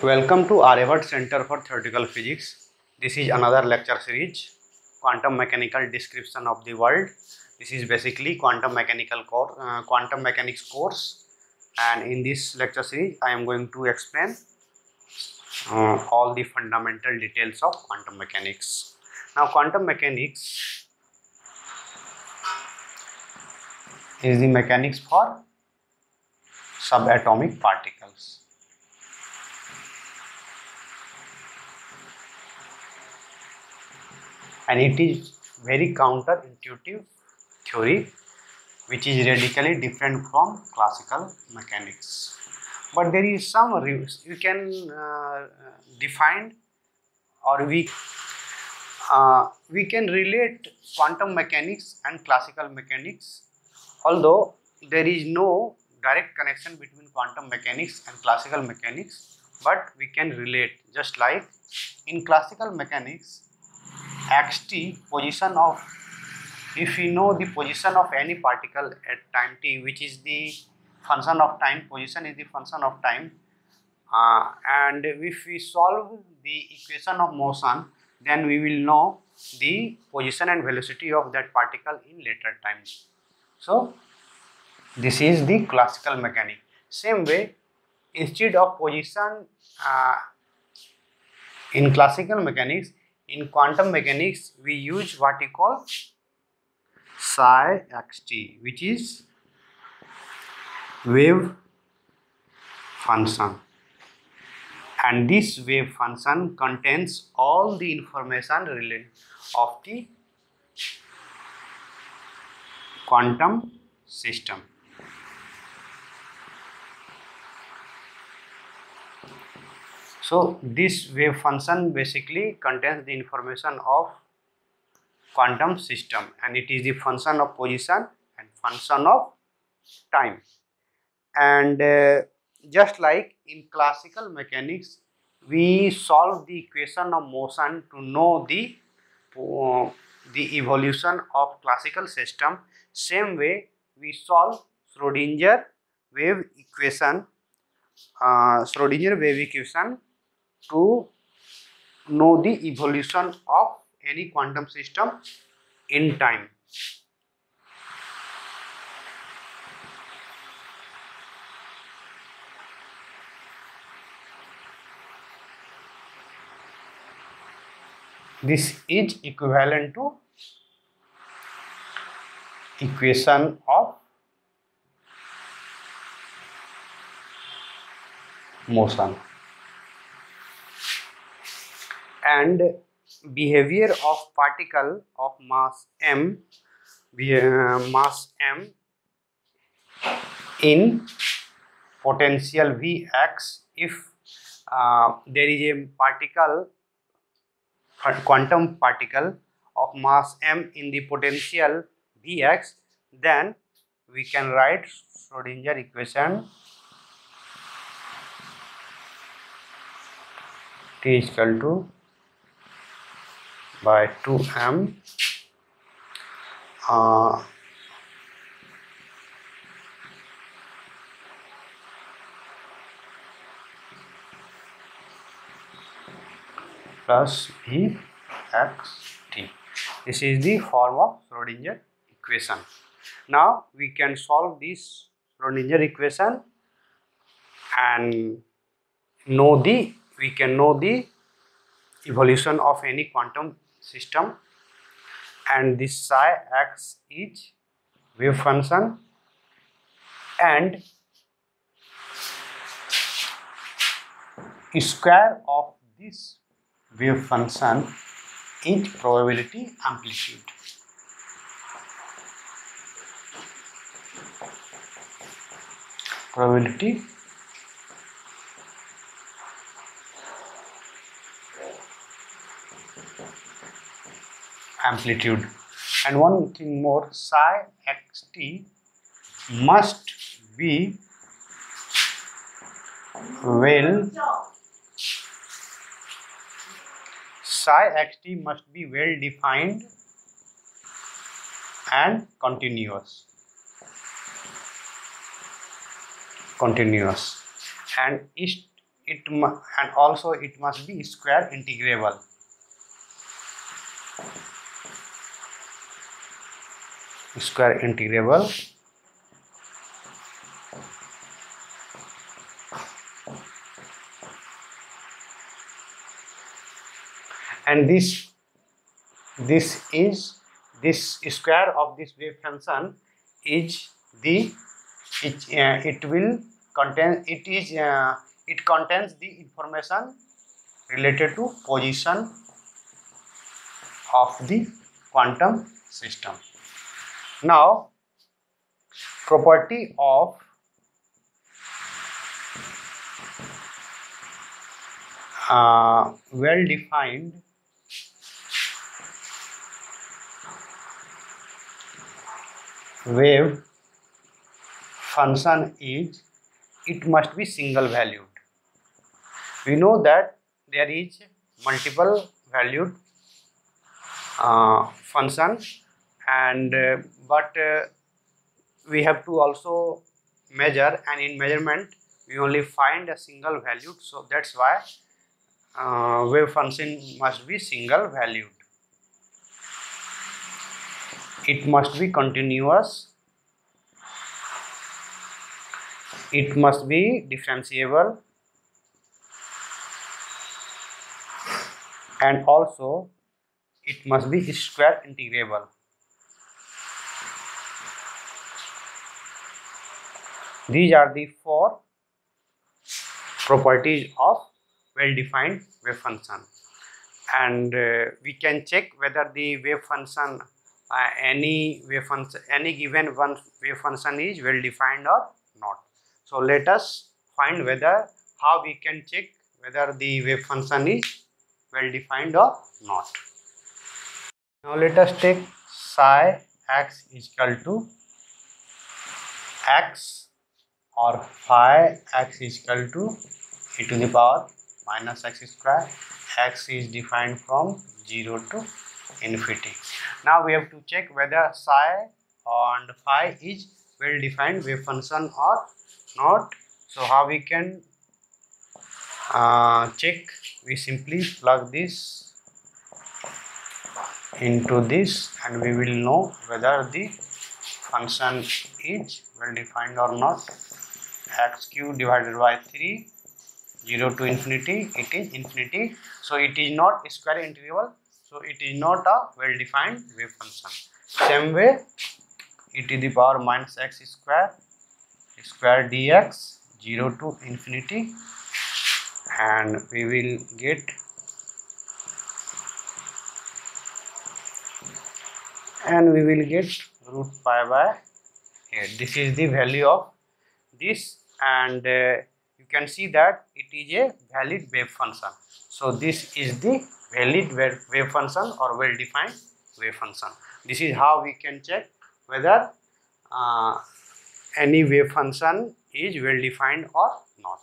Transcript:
Welcome to Aryabhat Center for Theoretical Physics. This is another lecture series, Quantum Mechanical Description of the World. This is basically quantum mechanical core, uh, quantum mechanics course, and in this lecture series, I am going to explain uh, all the fundamental details of quantum mechanics. Now, quantum mechanics is the mechanics for subatomic particles. And it is very counterintuitive theory which is radically different from classical mechanics. But there is some you can uh, define or we uh, we can relate quantum mechanics and classical mechanics although there is no direct connection between quantum mechanics and classical mechanics but we can relate just like in classical mechanics xt position of if we know the position of any particle at time t which is the function of time position is the function of time uh, and if we solve the equation of motion then we will know the position and velocity of that particle in later time. So this is the classical mechanics same way instead of position uh, in classical mechanics in quantum mechanics we use what we call psi xt which is wave function. And this wave function contains all the information related of the quantum system So this wave function basically contains the information of quantum system and it is the function of position and function of time. And uh, just like in classical mechanics we solve the equation of motion to know the uh, the evolution of classical system. Same way we solve Schrodinger wave equation uh, Schrodinger wave equation to know the evolution of any quantum system in time. This is equivalent to equation of motion. And behavior of particle of mass m mass m in potential vx if uh, there is a particle quantum particle of mass m in the potential vx then we can write Schrodinger equation t is equal to by 2m uh, plus v x t. This is the form of Schrodinger equation. Now we can solve this Schrodinger equation and know the we can know the evolution of any quantum system and this psi x is wave function and square of this wave function is probability amplitude. Probability amplitude. And one thing more psi xt must be well psi xt must be well defined and continuous. Continuous. And it, it and also it must be square integrable square integrable and this this is this square of this wave function is the it, uh, it will contain it is uh, it contains the information related to position of the quantum system now property of uh, well defined wave function is it must be single valued we know that there is multiple valued uh, function and uh, but uh, we have to also measure and in measurement we only find a single value. So that's why uh, wave function must be single valued. It must be continuous. It must be differentiable. And also it must be square integrable these are the four properties of well-defined wave function. And uh, we can check whether the wave function uh, any wave function any given one wave function is well defined or not. So let us find whether how we can check whether the wave function is well defined or not. Now let us take psi x is equal to x or phi x is equal to e to the power minus x square x is defined from 0 to infinity. Now we have to check whether psi and phi is well defined wave function or not. So how we can uh, check? We simply plug this into this and we will know whether the function is well defined or not x cube divided by 3 0 to infinity it is infinity. So it is not square integral so it is not a well-defined wave function. Same way, e to the power minus x square square dx 0 to infinity. And we will get and we will get root pi by 8 this is the value of this and uh, you can see that it is a valid wave function. So this is the valid wave function or well defined wave function. This is how we can check whether uh, any wave function is well defined or not